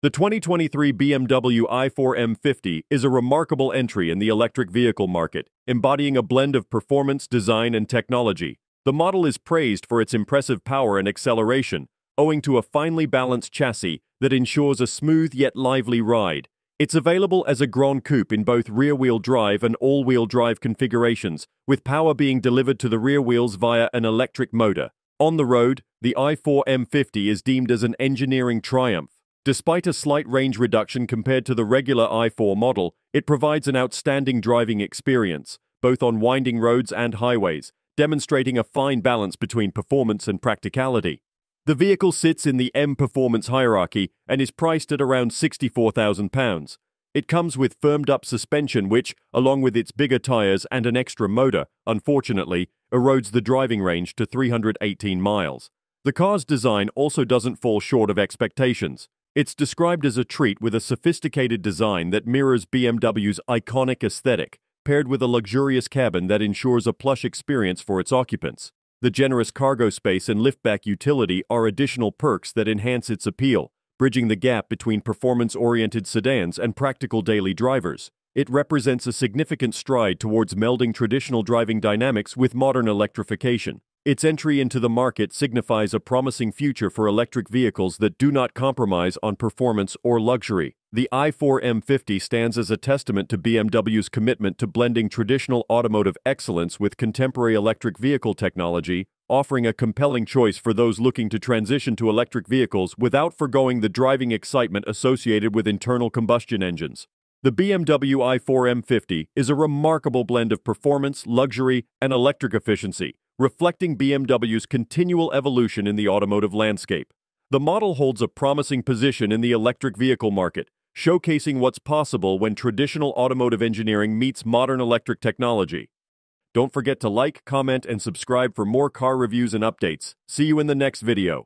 The 2023 BMW i4 M50 is a remarkable entry in the electric vehicle market, embodying a blend of performance, design, and technology. The model is praised for its impressive power and acceleration, owing to a finely balanced chassis that ensures a smooth yet lively ride. It's available as a Gran Coupe in both rear-wheel drive and all-wheel drive configurations, with power being delivered to the rear wheels via an electric motor. On the road, the i4 M50 is deemed as an engineering triumph Despite a slight range reduction compared to the regular i4 model, it provides an outstanding driving experience, both on winding roads and highways, demonstrating a fine balance between performance and practicality. The vehicle sits in the M performance hierarchy and is priced at around £64,000. It comes with firmed up suspension, which, along with its bigger tyres and an extra motor, unfortunately, erodes the driving range to 318 miles. The car's design also doesn't fall short of expectations. It's described as a treat with a sophisticated design that mirrors BMW's iconic aesthetic, paired with a luxurious cabin that ensures a plush experience for its occupants. The generous cargo space and liftback utility are additional perks that enhance its appeal, bridging the gap between performance-oriented sedans and practical daily drivers. It represents a significant stride towards melding traditional driving dynamics with modern electrification. Its entry into the market signifies a promising future for electric vehicles that do not compromise on performance or luxury. The i4 M50 stands as a testament to BMW's commitment to blending traditional automotive excellence with contemporary electric vehicle technology, offering a compelling choice for those looking to transition to electric vehicles without foregoing the driving excitement associated with internal combustion engines. The BMW i4 M50 is a remarkable blend of performance, luxury, and electric efficiency, reflecting BMW's continual evolution in the automotive landscape. The model holds a promising position in the electric vehicle market, showcasing what's possible when traditional automotive engineering meets modern electric technology. Don't forget to like, comment, and subscribe for more car reviews and updates. See you in the next video.